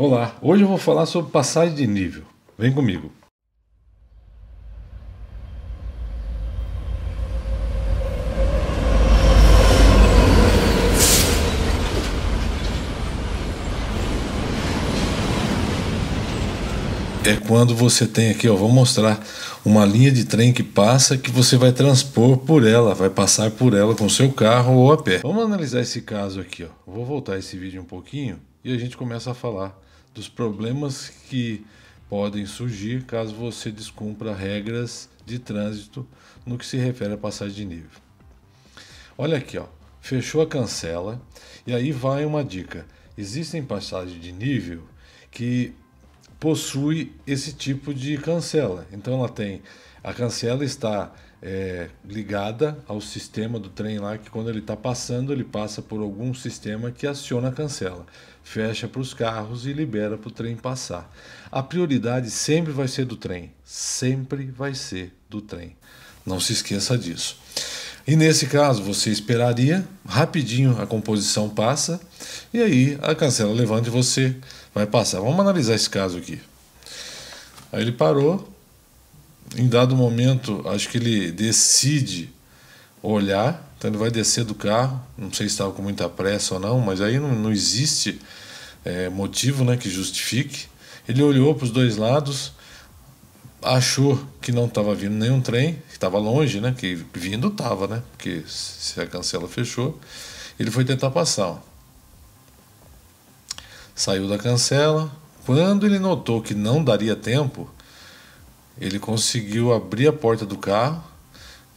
Olá, hoje eu vou falar sobre passagem de nível. Vem comigo. É quando você tem aqui, ó, vou mostrar uma linha de trem que passa que você vai transpor por ela, vai passar por ela com seu carro ou a pé. Vamos analisar esse caso aqui, ó. Vou voltar esse vídeo um pouquinho e a gente começa a falar dos problemas que podem surgir caso você descumpra regras de trânsito no que se refere à passagem de nível. Olha aqui, ó, fechou a cancela e aí vai uma dica. Existem passagens de nível que possui esse tipo de cancela. Então ela tem a cancela está é, ligada ao sistema do trem lá que quando ele está passando ele passa por algum sistema que aciona a cancela fecha para os carros e libera para o trem passar. A prioridade sempre vai ser do trem, sempre vai ser do trem. Não se esqueça disso. E nesse caso, você esperaria, rapidinho a composição passa, e aí a cancela levanta e você vai passar. Vamos analisar esse caso aqui. Aí ele parou, em dado momento, acho que ele decide olhar, então ele vai descer do carro, não sei se estava com muita pressa ou não, mas aí não, não existe é, motivo né, que justifique. Ele olhou para os dois lados, achou que não estava vindo nenhum trem, que estava longe, né, que vindo estava, né, porque se a cancela fechou, ele foi tentar passar. Saiu da cancela, quando ele notou que não daria tempo, ele conseguiu abrir a porta do carro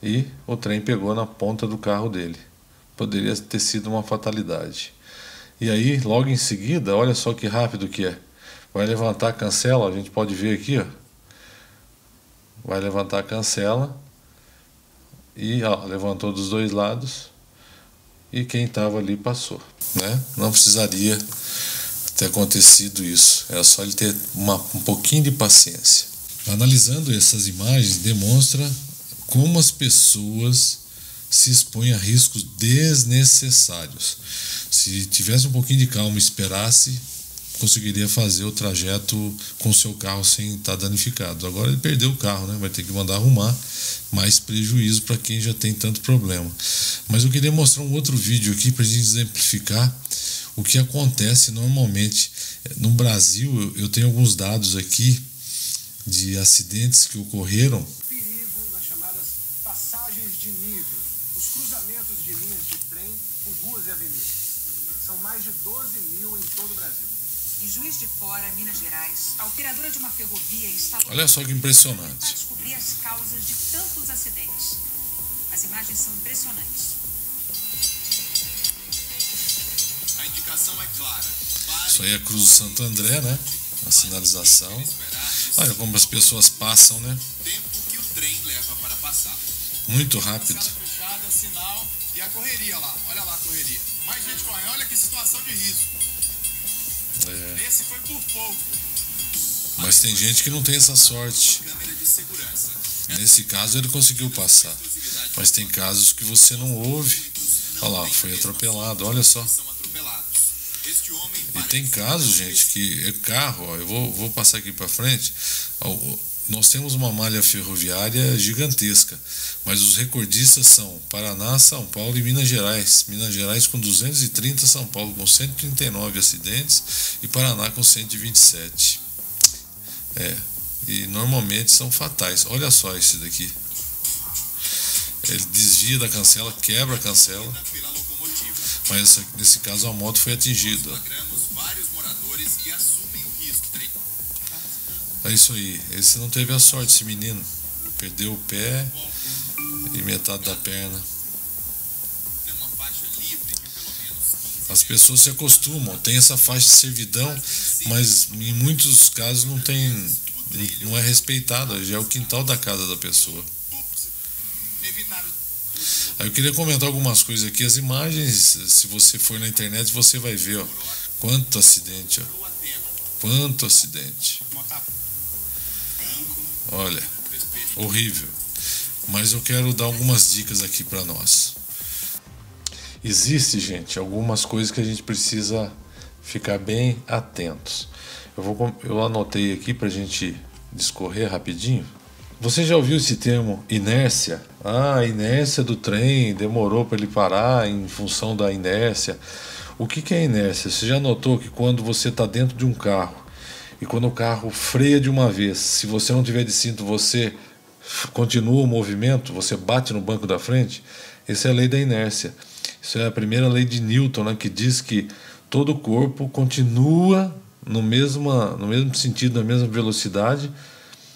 e o trem pegou na ponta do carro dele. Poderia ter sido uma fatalidade. E aí, logo em seguida, olha só que rápido que é. Vai levantar a cancela, a gente pode ver aqui, ó. Vai levantar a cancela e ó, levantou dos dois lados e quem estava ali passou, né? Não precisaria ter acontecido isso. Era só ele ter uma, um pouquinho de paciência. Analisando essas imagens, demonstra como as pessoas se expõem a riscos desnecessários. Se tivesse um pouquinho de calma e esperasse, conseguiria fazer o trajeto com seu carro sem estar danificado. Agora ele perdeu o carro, né? vai ter que mandar arrumar, mais prejuízo para quem já tem tanto problema. Mas eu queria mostrar um outro vídeo aqui para a gente exemplificar o que acontece normalmente. No Brasil, eu tenho alguns dados aqui de acidentes que ocorreram de nível, os cruzamentos de linhas de trem com ruas e avenidas. São mais de 12 mil em todo o Brasil. Em Juiz de Fora, Minas Gerais, a operadora de uma ferrovia instalou... Olha só que impressionante. ...para descobrir as causas de tantos acidentes. As imagens são impressionantes. A indicação é clara. Isso aí é Cruz do Santo André, né? A sinalização. Olha como as pessoas passam, né? Muito rápido. Fechada, sinal e a correria lá. Olha lá a correria. Mais gente correndo. Olha que situação de risco. É. Esse foi por pouco. Mas tem gente que não tem essa sorte. Nesse caso ele conseguiu passar. Mas tem casos que você não ouve. Olha lá, foi atropelado. Olha só. E tem casos, gente, que é carro. Ó, eu vou, vou passar aqui para frente. Ó, Nós temos uma malha ferroviária gigantesca, mas os recordistas são Paraná, São Paulo e Minas Gerais. Minas Gerais com 230, São Paulo com 139 acidentes e Paraná com 127. É, e normalmente são fatais. Olha só esse daqui. Ele desvia da cancela, quebra a cancela. Mas nesse caso a moto foi atingida. É isso aí. Esse não teve a sorte, esse menino. Perdeu o pé e metade da perna. Uma faixa livre que pelo menos 15 As pessoas se acostumam, tem essa faixa de servidão, mas em muitos casos não tem. não é respeitada, já é o quintal da casa da pessoa. Eu queria comentar algumas coisas aqui. As imagens, se você for na internet, você vai ver, ó. Quanto acidente, ó. Quanto acidente. Olha, horrível. Mas eu quero dar algumas dicas aqui para nós. Existe, gente, algumas coisas que a gente precisa ficar bem atentos. Eu, vou, eu anotei aqui para a gente discorrer rapidinho. Você já ouviu esse termo inércia? Ah, a inércia do trem demorou para ele parar em função da inércia. O que, que é inércia? Você já notou que quando você está dentro de um carro e quando o carro freia de uma vez, se você não tiver de cinto, você continua o movimento, você bate no banco da frente? Essa é a lei da inércia. Isso é a primeira lei de Newton, né, que diz que todo o corpo continua no mesmo, no mesmo sentido, na mesma velocidade.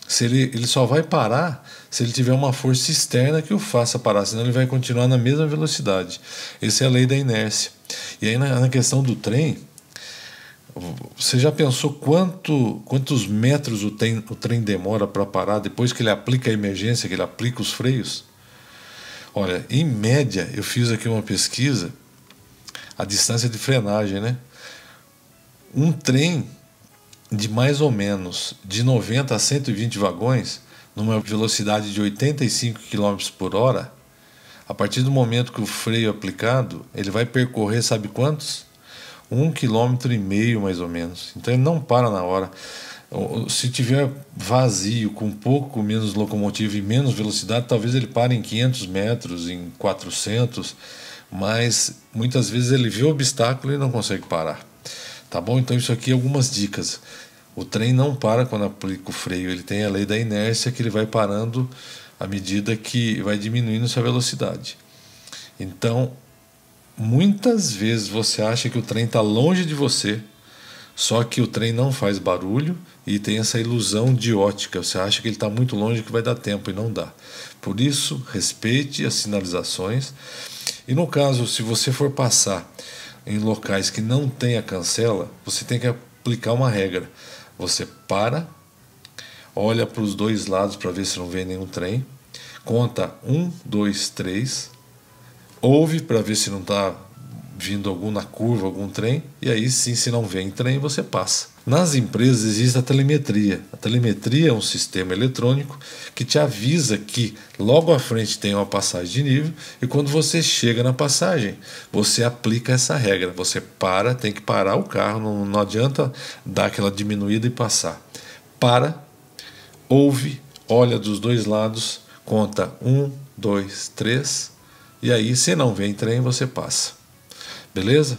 Se ele, ele só vai parar se ele tiver uma força externa que o faça parar, senão ele vai continuar na mesma velocidade. Essa é a lei da inércia. E aí, na, na questão do trem, você já pensou quanto, quantos metros o, tem, o trem demora para parar depois que ele aplica a emergência, que ele aplica os freios? Olha, em média, eu fiz aqui uma pesquisa, a distância de frenagem, né? Um trem de mais ou menos de 90 a 120 vagões, numa velocidade de 85 km por hora, a partir do momento que o freio é aplicado, ele vai percorrer, sabe quantos? Um quilômetro e meio mais ou menos. Então ele não para na hora se tiver vazio, com pouco menos locomotiva e menos velocidade, talvez ele pare em 500 metros, em 400, mas muitas vezes ele vê o obstáculo e não consegue parar. Tá bom? Então, isso aqui é algumas dicas. O trem não para quando aplica o freio, ele tem a lei da inércia que ele vai parando à medida que vai diminuindo sua velocidade. Então, muitas vezes você acha que o trem está longe de você só que o trem não faz barulho e tem essa ilusão de ótica. Você acha que ele está muito longe que vai dar tempo e não dá. Por isso, respeite as sinalizações. E no caso, se você for passar em locais que não tem a cancela, você tem que aplicar uma regra. Você para, olha para os dois lados para ver se não vem nenhum trem, conta um, dois, três, ouve para ver se não está vindo algum na curva, algum trem, e aí sim, se não vem trem, você passa. Nas empresas existe a telemetria. A telemetria é um sistema eletrônico que te avisa que logo à frente tem uma passagem de nível e quando você chega na passagem, você aplica essa regra. Você para, tem que parar o carro, não, não adianta dar aquela diminuída e passar. Para, ouve, olha dos dois lados, conta um, dois, três, e aí se não vem trem, você passa. Beleza?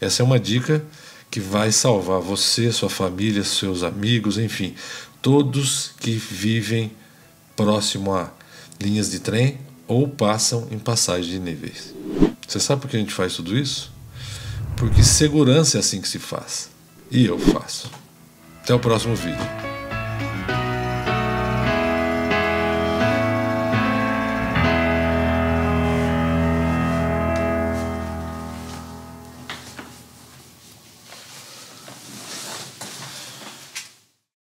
Essa é uma dica que vai salvar você, sua família, seus amigos, enfim, todos que vivem próximo a linhas de trem ou passam em passagem de níveis. Você sabe por que a gente faz tudo isso? Porque segurança é assim que se faz. E eu faço. Até o próximo vídeo.